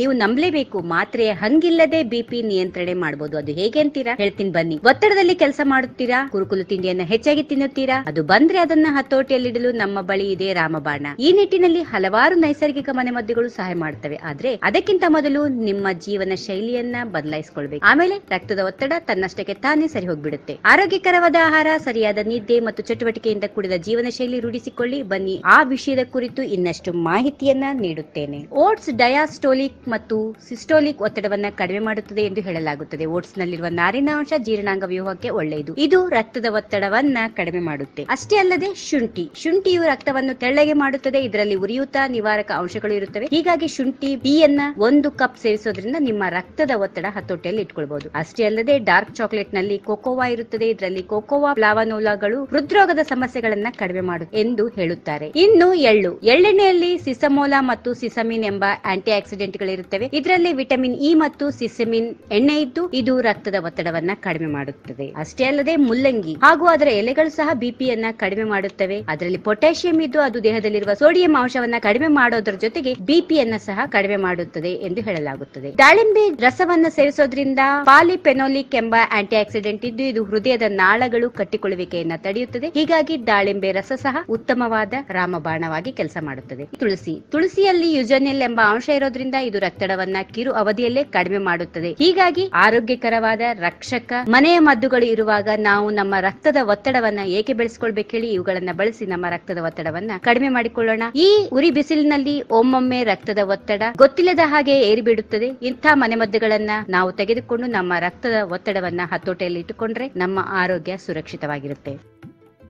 ನೀವು ನಂಬಲೇಬೇಕು. ಮಾತ್ರೆ ಹಂಗಿಲ್ಲದೆ ಬಿಪಿ ನಿಯಂತ್ರಣೆ ಮಾಡಬಹುದು ಅದು ಹೇಗೆ ಅಂತೀರಾ? ಹೇಳ್ತೀನಿ ಬನ್ನಿ. ಒತ್ತಡದಲ್ಲಿ ಕೆಲಸ ಮಾಡುತ್ತೀರಾ? ಕುರುಕುಲು ತಿಂಡಿಯನ್ನ ಹೆಚ್ಚಾಗಿ ತಿನ್ನುತ್ತೀರಾ? ಅದು ಬಂದ್ರೆ ಅದನ್ನ ಹತೋಟಿಯಲ್ಲಿಡಲು ನಮ್ಮ ಬಳಿ ಇದೆ ರಾಮಬಾಣ. ಈ ನಿಟ್ಟಿನಲ್ಲಿ ಹಲವಾರು ನೈಸರ್ಗಿಕ ಮನೆಮದ್ದುಗಳು ಸಹಾಯ ಮಾಡುತ್ತವೆ ಆದ್ರೆ ಅದಕ್ಕಿಂತ ಮೊದಲು ನಿಮ್ಮ ಜೀವನ ಶೈಲಿಯನ್ನ ಬದಲಾಯಿಸಿಕೊಳ್ಬೇಕು. ಆಮೇಲೆ ರಕ್ತದ ಒತ್ತಡ ತನ್ನಷ್ಟಕ್ಕೆ ತಾನೇ ಸರಿ ಹೋಗ್ಬಿಡುತ್ತೆ. ಆರೋಗ್ಯಕರವಾದ ಆಹಾರ, ಸರಿಯಾದ ನಿದ್ದೆ ಮತ್ತು ಚಟುವಟಿಕೆಯಿಂದ ಕೂಡಿದ ಜೀವನ ಶೈಲಿ ರೂಢಿಸಿಕೊಳ್ಳಿ. ಬನ್ನಿ. ಆ ವಿಷಯದ ಕುರಿತು ಇನ್ನಷ್ಟು ಮಾಹಿತಿಯನ್ನ ನೀಡುತ್ತೇನೆ. ಓಟ್ಸ್ ಡಯಾಸ್ಟೋಲಿಕ್ ಮತ್ತು ಸಿಸ್ಟೋಲಿಕ್ ಒತ್ತಡವನ್ನ ಕಡಿಮೆ ಮಾಡುತ್ತದೆ ಎಂದು ಹೇಳಲಾಗುತ್ತದೆ. ಓಟ್ಸ್ ನಲ್ಲಿರುವ ನಾರಿನಾಂಶ ಜೀರ್ಣಾಂಗ ವ್ಯೂಹಕ್ಕೆ ಒಳ್ಳೆಯದು. ಇದು ರಕ್ತದ ಒತ್ತಡವನ್ನ ಕಡಿಮೆ ಮಾಡುತ್ತೆ. ಅಷ್ಟೇ ಅಲ್ಲದೆ ಶುಂಠಿ. ಶುಂಠಿಯು ರಕ್ತವನ್ನು ತೆಳ್ಳಗೆ ಮಾಡುತ್ತದೆ. ಇದರಲ್ಲಿ ಉರಿಯೂತ ನಿವಾರಕ ಅಂಶಗಳು ಇರುತ್ತವೆ. ಹೀಗಾಗಿ ಶುಂಠಿ ಬಿಯನ್ನ ಒಂದು ಕಪ್ ಸೇವಿಸೋದ್ರಿಂದ ನಿಮ್ಮ ರಕ್ತದ ಒತ್ತಡ ಹತೋಟಿಯಲ್ಲಿ ಇಟ್ಕೊಳ್ಬಹುದು ಅಷ್ಟೇ ಅಲ್ಲದೆ ಡಾರ್ಕ್ ಚಾಕ್ಲೇಟ್ನಲ್ಲಿ ಕೋಕೋವಾ ಇರುತ್ತದೆ. ಇದರಲ್ಲಿ ಕೋಕೋವಾ ಪ್ಲಾವಾನೋಲಾಗಳು ಹೃದ್ರೋಗದ ಸಮಸ್ಯೆಗಳನ್ನ ಕಡಿಮೆ ಮಾಡು ಎಂದು ಹೇಳುತ್ತಾರೆ. ಇನ್ನು ಎಳ್ಳು. ಎಳ್ಳೆಣ್ಣೆಯಲ್ಲಿ ಸಿಸಮೋಲಾ ಮತ್ತು ಸಿಸಮಿನ್ ಎಂಬ ಆಂಟಿ ಆಕ್ಸಿಡೆಂಟ್ ಗಳಿರುತ್ತವೆ ಇದರಲ್ಲಿ ವಿಟಮಿನ್ ಇ ಮತ್ತು ಸಿಸಮಿನ್ ಎಣ್ಣೆ ಇದ್ದು ಇದು ರಕ್ತದ ಒತ್ತಡವನ್ನ ಕಡಿಮೆ ಮಾಡುತ್ತದೆ. ಅಷ್ಟೇ ಅಲ್ಲದೆ ಮುಲ್ಲಂಗಿ ಹಾಗೂ ಅದರ ಎಲೆಗಳು ಸಹ ಬಿಪಿಯನ್ನ ಕಡಿಮೆ ಮಾಡುತ್ತವೆ. ಅದರಲ್ಲಿ ಪೊಟ್ಯಾಷಿಯಂ ಇದ್ದು ಅದು ದೇಹದಲ್ಲಿರುವ ಸೋಡಿಯಂ ಅಂಶವನ್ನ ಕಡಿಮೆ ಮಾಡೋದ್ರ ಜೊತೆಗೆ ಬಿಪಿಯನ್ನ ಸಹ ಕಡಿಮೆ ಮಾಡುತ್ತದೆ ಎಂದು ಹೇಳಲಾಗುತ್ತದೆ. ದಾಳಿಂಬೆ ರಸವನ್ನ ಸೇವಿಸೋದ್ರಿಂದ ಪಾಲಿಪೆನೋಲಿಕ್ ಎಂಬ ಆಂಟಿ ಆಕ್ಸಿಡೆಂಟ್ ಇದ್ದು ಇದು ಹೃದಯದ ನಾಳಗಳು ಕಟ್ಟಿಕೊಳ್ಳುವಿಕೆಯನ್ನ ತಡೆಯುತ್ತದೆ. ಹೀಗಾಗಿ ದಾಳಿಂಬೆ ರಸ ಸಹ ಉತ್ತಮವಾದ ರಾಮಬಾಣವಾಗಿ ಕೆಲಸ ಮಾಡುತ್ತದೆ. ತುಳಸಿ. ತುಳಸಿಯಲ್ಲಿ ಯುಜನಿಲ್ ಎಂಬ ಅಂಶ ಇರೋದ್ರಿಂದ ಇದು ರಕ್ತಡವನ್ನ ಕಿರು ಅವಧಿಯಲ್ಲೇ ಕಡಿಮೆ ಮಾಡುತ್ತದೆ. ಹೀಗಾಗಿ ಆರೋಗ್ಯಕರವಾದ ರಕ್ಷಕ ಮನೆಯ ಮದ್ದುಗಳು ಇರುವಾಗ ನಾವು ನಮ್ಮ ರಕ್ತದ ಒತ್ತಡವನ್ನ ಏಕೆ ಬೆಳೆಸ್ಕೊಳ್ಬೇಕು ಹೇಳಿ ಇವುಗಳನ್ನ ಬಳಸಿ ನಮ್ಮ ರಕ್ತದ ಒತ್ತಡವನ್ನ ಕಡಿಮೆ ಮಾಡಿಕೊಳ್ಳೋಣ. ಈ ಉರಿ ಬಿಸಿಲಿನಲ್ಲಿ ಒಮ್ಮೊಮ್ಮೆ ರಕ್ತದ ಒತ್ತಡ ಗೊತ್ತಿಲ್ಲದ ಹಾಗೆ ಏರಿಬಿಡುತ್ತದೆ ಇಂಥ ಮನೆಮದ್ದುಗಳನ್ನ ನಾವು ತೆಗೆದುಕೊಂಡು ನಮ್ಮ ರಕ್ತದ ಒತ್ತಡವನ್ನ ಹತೋಟಿಯಲ್ಲಿ ಇಟ್ಟುಕೊಂಡ್ರೆ ನಮ್ಮ ಆರೋಗ್ಯ ಸುರಕ್ಷಿತವಾಗಿರುತ್ತೆ.